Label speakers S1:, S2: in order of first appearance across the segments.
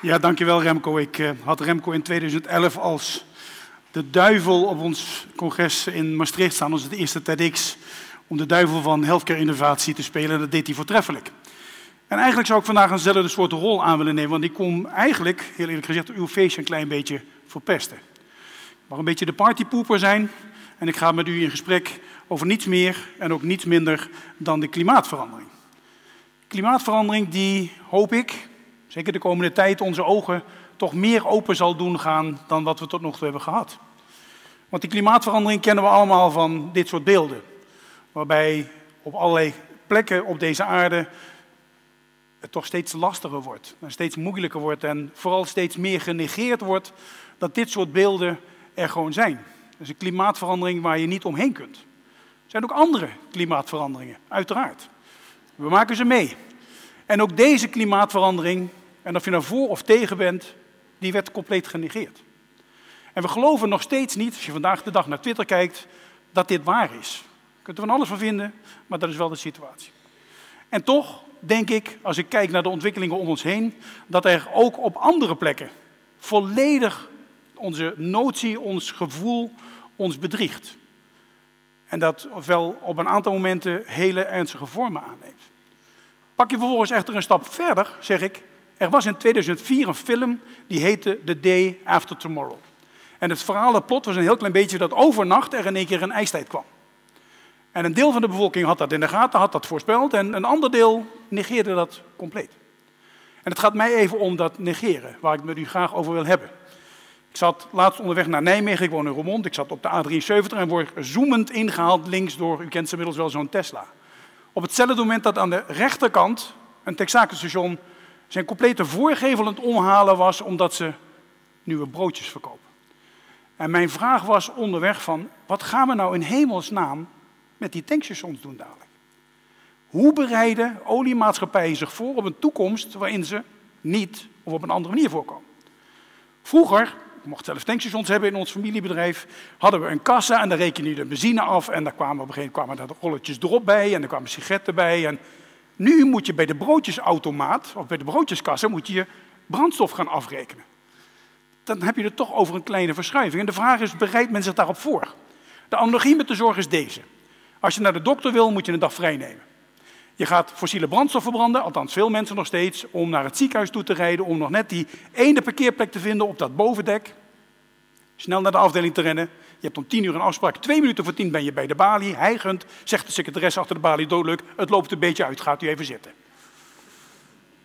S1: Ja, dankjewel Remco. Ik uh, had Remco in 2011 als de duivel op ons congres in Maastricht staan, het eerste TEDx, om de duivel van healthcare innovatie te spelen. Dat deed hij voortreffelijk. En eigenlijk zou ik vandaag eenzelfde soort rol aan willen nemen, want ik kom eigenlijk, heel eerlijk gezegd, uw feestje een klein beetje verpesten. Ik mag een beetje de partypoeper zijn en ik ga met u in gesprek over niets meer en ook niets minder dan de klimaatverandering. Klimaatverandering die, hoop ik, zeker de komende tijd, onze ogen toch meer open zal doen gaan dan wat we tot nog toe hebben gehad. Want die klimaatverandering kennen we allemaal van dit soort beelden. Waarbij op allerlei plekken op deze aarde het toch steeds lastiger wordt. En steeds moeilijker wordt en vooral steeds meer genegeerd wordt dat dit soort beelden er gewoon zijn. Dus een klimaatverandering waar je niet omheen kunt. Er zijn ook andere klimaatveranderingen, uiteraard. We maken ze mee. En ook deze klimaatverandering, en of je nou voor of tegen bent, die werd compleet genegeerd. En we geloven nog steeds niet, als je vandaag de dag naar Twitter kijkt, dat dit waar is. Je kunt er van alles van vinden, maar dat is wel de situatie. En toch denk ik, als ik kijk naar de ontwikkelingen om ons heen, dat er ook op andere plekken volledig onze notie, ons gevoel ons bedriegt. En dat wel op een aantal momenten hele ernstige vormen aanneemt. Pak je vervolgens echter een stap verder, zeg ik. Er was in 2004 een film die heette The Day After Tomorrow. En het verhaal, het plot was een heel klein beetje dat overnacht er in één keer een ijstijd kwam. En een deel van de bevolking had dat in de gaten, had dat voorspeld en een ander deel negeerde dat compleet. En het gaat mij even om dat negeren, waar ik het met u graag over wil hebben. Ik zat laatst onderweg naar Nijmegen, ik woon in Roermond, ik zat op de A73 en word zoemend ingehaald links door, u kent ze inmiddels wel, zo'n Tesla. Op hetzelfde moment dat aan de rechterkant een Texaco-station zijn complete voorgevel aan het omhalen was omdat ze nieuwe broodjes verkopen. En mijn vraag was onderweg van, wat gaan we nou in hemelsnaam met die tankstations doen dadelijk? Hoe bereiden oliemaatschappijen zich voor op een toekomst waarin ze niet of op een andere manier voorkomen? Vroeger, we mochten zelf tankstations hebben in ons familiebedrijf, hadden we een kassa en daar reken je de benzine af en daar kwamen op een gegeven moment kwamen er rolletjes erop bij en er kwamen sigaretten bij. En nu moet je bij de broodjesautomaat of bij de broodjeskassa moet je, je brandstof gaan afrekenen. Dan heb je het toch over een kleine verschuiving. En de vraag is, bereidt men zich daarop voor? De analogie met de zorg is deze. Als je naar de dokter wil, moet je een dag vrij nemen. Je gaat fossiele brandstof verbranden, althans veel mensen nog steeds, om naar het ziekenhuis toe te rijden, om nog net die ene parkeerplek te vinden op dat bovendek. Snel naar de afdeling te rennen. Je hebt om tien uur een afspraak. Twee minuten voor tien ben je bij de balie. Hijgend zegt de secretaresse achter de balie doodleuk. Het loopt een beetje uit, gaat u even zitten.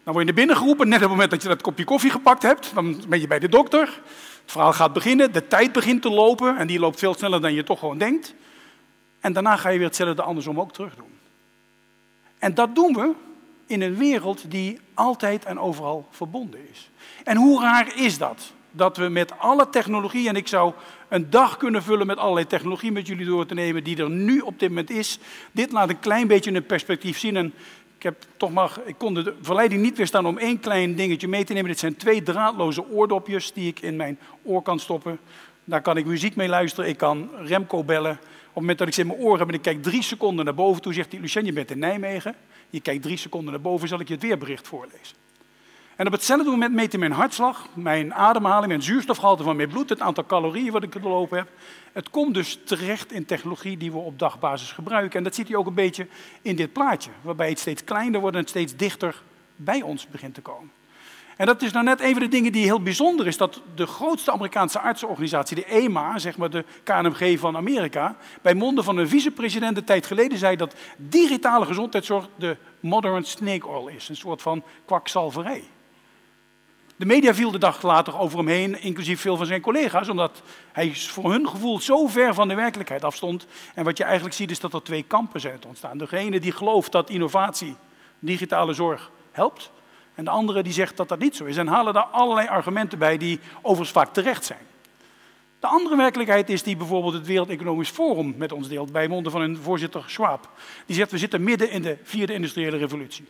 S1: Dan word je naar binnen geroepen, net op het moment dat je dat kopje koffie gepakt hebt. Dan ben je bij de dokter. Het verhaal gaat beginnen, de tijd begint te lopen. En die loopt veel sneller dan je toch gewoon denkt. En daarna ga je weer hetzelfde andersom ook terug doen. En dat doen we in een wereld die altijd en overal verbonden is. En hoe raar is dat? Dat we met alle technologie, en ik zou een dag kunnen vullen met allerlei technologie met jullie door te nemen, die er nu op dit moment is. Dit laat een klein beetje een perspectief zien. En ik, heb toch maar, ik kon de verleiding niet weerstaan om één klein dingetje mee te nemen. Dit zijn twee draadloze oordopjes die ik in mijn oor kan stoppen. Daar kan ik muziek mee luisteren. Ik kan Remco bellen. Op het moment dat ik ze in mijn oren heb en ik kijk drie seconden naar boven toe, zegt hij, Lucien, je bent in Nijmegen. Je kijkt drie seconden naar boven, zal ik je het weerbericht voorlezen. En op hetzelfde moment meet hij mijn hartslag, mijn ademhaling, mijn zuurstofgehalte van mijn bloed, het aantal calorieën wat ik lopen heb. Het komt dus terecht in technologie die we op dagbasis gebruiken. En dat ziet u ook een beetje in dit plaatje, waarbij het steeds kleiner wordt en het steeds dichter bij ons begint te komen. En dat is nou net een van de dingen die heel bijzonder is, dat de grootste Amerikaanse artsenorganisatie, de EMA, zeg maar de KNMG van Amerika, bij monden van een vicepresident een tijd geleden zei dat digitale gezondheidszorg de modern snake oil is, een soort van kwakzalverij. De media viel de dag later over hem heen, inclusief veel van zijn collega's, omdat hij voor hun gevoel zo ver van de werkelijkheid afstond. En wat je eigenlijk ziet is dat er twee kampen zijn ontstaan. Degene die gelooft dat innovatie, digitale zorg helpt, en de andere die zegt dat dat niet zo is en halen daar allerlei argumenten bij die overigens vaak terecht zijn. De andere werkelijkheid is die bijvoorbeeld het Wereld Economisch Forum met ons deelt, bij monden van hun voorzitter Schwab. Die zegt, we zitten midden in de vierde industriële revolutie.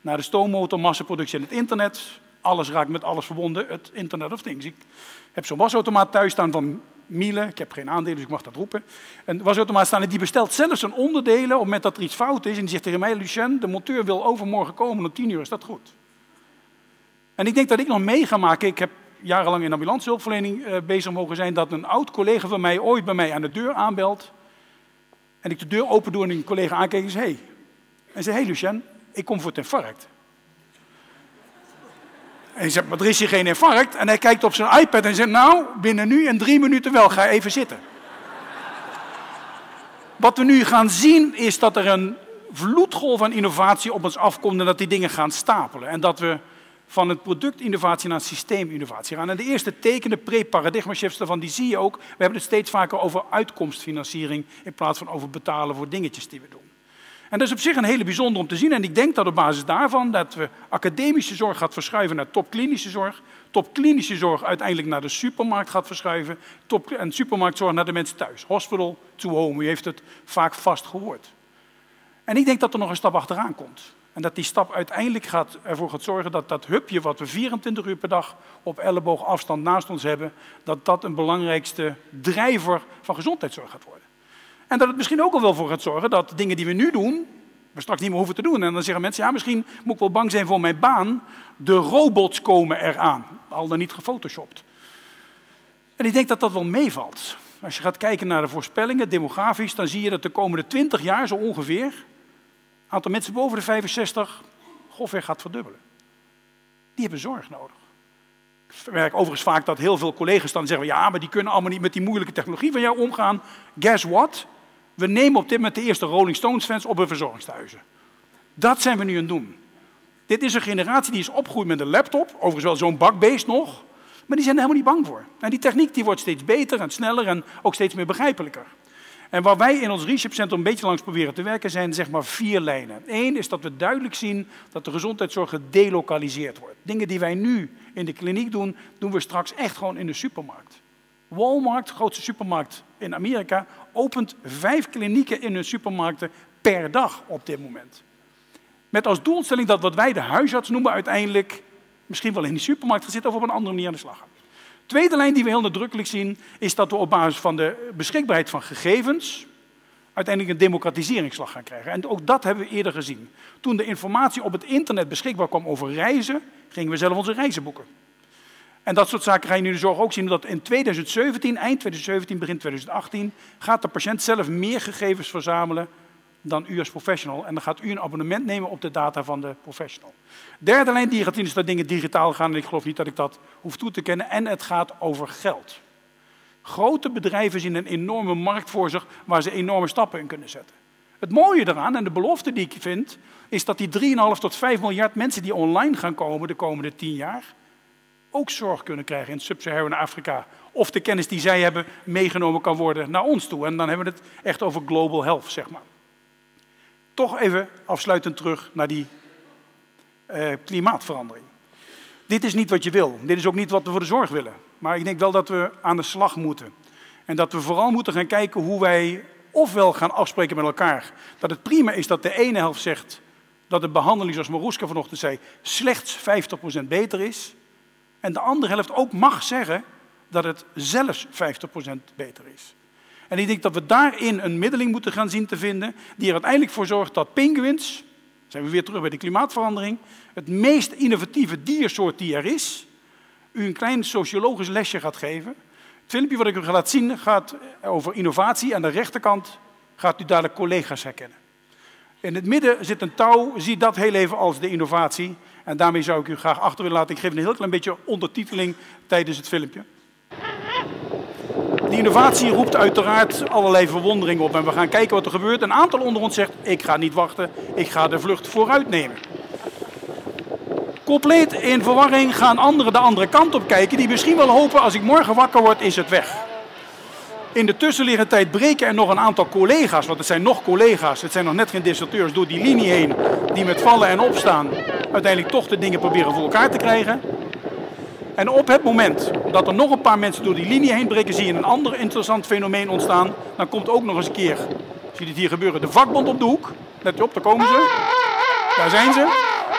S1: Na de stoommotor, massaproductie en het internet, alles raakt met alles verbonden, het Internet of Things. Ik heb zo'n wasautomaat thuis staan van Miele, ik heb geen aandelen, dus ik mag dat roepen. Een wasautomaat staan en die bestelt zelfs zijn onderdelen op het moment dat er iets fout is. En die zegt tegen mij, Lucien, de monteur wil overmorgen komen om tien uur, is dat goed? En ik denk dat ik nog mee ga maken. Ik heb jarenlang in ambulancehulpverlening uh, bezig mogen zijn. Dat een oud collega van mij ooit bij mij aan de deur aanbelt. En ik de deur open doe en een collega aankijkt en zei: Hey. En zei: Hey Lucien, ik kom voor het infarct. En hij zegt, maar er is hier geen infarct. En hij kijkt op zijn iPad en zegt, nou, binnen nu en drie minuten wel, ga even zitten. Wat we nu gaan zien is dat er een vloedgolf van innovatie op ons afkomt en dat die dingen gaan stapelen. En dat we van het productinnovatie naar systeeminnovatie gaan. En de eerste tekenen, pre-paradigma shifts daarvan, die zie je ook. We hebben het steeds vaker over uitkomstfinanciering in plaats van over betalen voor dingetjes die we doen. En dat is op zich een hele bijzonder om te zien. En ik denk dat op basis daarvan dat we academische zorg gaat verschuiven naar topklinische zorg. Topklinische zorg uiteindelijk naar de supermarkt gaat verschuiven. Top, en supermarktzorg naar de mensen thuis. Hospital to home, u heeft het vaak vast gehoord. En ik denk dat er nog een stap achteraan komt. En dat die stap uiteindelijk gaat, ervoor gaat zorgen dat dat hubje wat we 24 uur per dag op elleboog afstand naast ons hebben, dat dat een belangrijkste drijver van gezondheidszorg gaat worden. En dat het misschien ook al wel voor gaat zorgen dat dingen die we nu doen, we straks niet meer hoeven te doen. En dan zeggen mensen, ja misschien moet ik wel bang zijn voor mijn baan. De robots komen eraan, al dan niet gefotoshopt. En ik denk dat dat wel meevalt. Als je gaat kijken naar de voorspellingen, demografisch, dan zie je dat de komende 20 jaar zo ongeveer het aantal mensen boven de 65 grofweg gaat verdubbelen. Die hebben zorg nodig. Ik merk overigens vaak dat heel veel collega's dan zeggen: ja, maar die kunnen allemaal niet met die moeilijke technologie van jou omgaan. Guess what? We nemen op dit moment de eerste Rolling Stones fans op hun verzorgingstehuizen. Dat zijn we nu aan het doen. Dit is een generatie die is opgegroeid met een laptop, overigens wel zo'n bakbeest nog, maar die zijn er helemaal niet bang voor. En die techniek die wordt steeds beter en sneller en ook steeds meer begrijpelijker. En waar wij in ons researchcentrum een beetje langs proberen te werken, zijn zeg maar vier lijnen. Eén is dat we duidelijk zien dat de gezondheidszorg gedelokaliseerd wordt. Dingen die wij nu in de kliniek doen, doen we straks echt gewoon in de supermarkt. Walmart, grootste supermarkt in Amerika, opent vijf klinieken in hun supermarkten per dag op dit moment. Met als doelstelling dat wat wij de huisarts noemen uiteindelijk misschien wel in die supermarkt gaat zitten of op een andere manier aan de slag gaan. Tweede lijn die we heel nadrukkelijk zien, is dat we op basis van de beschikbaarheid van gegevens uiteindelijk een democratiseringsslag gaan krijgen. En ook dat hebben we eerder gezien. Toen de informatie op het internet beschikbaar kwam over reizen, gingen we zelf onze reizen boeken. En dat soort zaken ga je nu de zorg ook zien, dat in 2017, eind 2017, begin 2018, gaat de patiënt zelf meer gegevens verzamelen dan u als professional. En dan gaat u een abonnement nemen op de data van de professional. Derde lijn die gaat is dat dingen digitaal gaan. En ik geloof niet dat ik dat hoef toe te kennen. En het gaat over geld. Grote bedrijven zien een enorme markt voor zich waar ze enorme stappen in kunnen zetten. Het mooie eraan en de belofte die ik vind, is dat die 3,5 tot 5 miljard mensen die online gaan komen de komende 10 jaar, ook zorg kunnen krijgen in Sub-Saharan Afrika. Of de kennis die zij hebben meegenomen kan worden naar ons toe. En dan hebben we het echt over global health, zeg maar. Toch even afsluitend terug naar die uh, klimaatverandering. Dit is niet wat je wil. Dit is ook niet wat we voor de zorg willen. Maar ik denk wel dat we aan de slag moeten. En dat we vooral moeten gaan kijken hoe wij ofwel gaan afspreken met elkaar dat het prima is dat de ene helft zegt dat de behandeling, zoals Maroeska vanochtend zei, slechts 50% beter is. En de andere helft ook mag zeggen dat het zelfs 50% beter is. En ik denk dat we daarin een middeling moeten gaan zien te vinden, die er uiteindelijk voor zorgt dat pinguïns, zijn we weer terug bij de klimaatverandering, het meest innovatieve diersoort die er is, u een klein sociologisch lesje gaat geven. Het filmpje wat ik u ga laten zien gaat over innovatie. Aan de rechterkant gaat u dadelijk collega's herkennen. In het midden zit een touw, zie dat heel even als de innovatie. En daarmee zou ik u graag achter willen laten. Ik geef een heel klein beetje ondertiteling tijdens het filmpje. Die innovatie roept uiteraard allerlei verwondering op en we gaan kijken wat er gebeurt. Een aantal onder ons zegt, ik ga niet wachten, ik ga de vlucht vooruit nemen. Compleet in verwarring gaan anderen de andere kant op kijken, die misschien wel hopen, als ik morgen wakker word, is het weg. In de tussenliggende tijd breken er nog een aantal collega's, want het zijn nog collega's, het zijn nog net geen disserteurs, door die linie heen, die met vallen en opstaan uiteindelijk toch de dingen proberen voor elkaar te krijgen. En op het moment dat er nog een paar mensen door die linie heen breken, zie je een ander interessant fenomeen ontstaan. Dan komt ook nog eens een keer, zie je dit hier gebeuren, de vakbond op de hoek. Let op, daar komen ze. Daar zijn ze.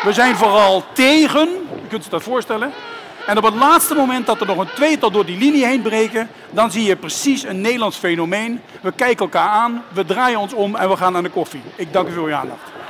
S1: We zijn vooral tegen, je kunt je dat voorstellen. En op het laatste moment dat er nog een tweetal door die linie heen breken, dan zie je precies een Nederlands fenomeen. We kijken elkaar aan, we draaien ons om en we gaan naar de koffie. Ik dank u voor uw aandacht.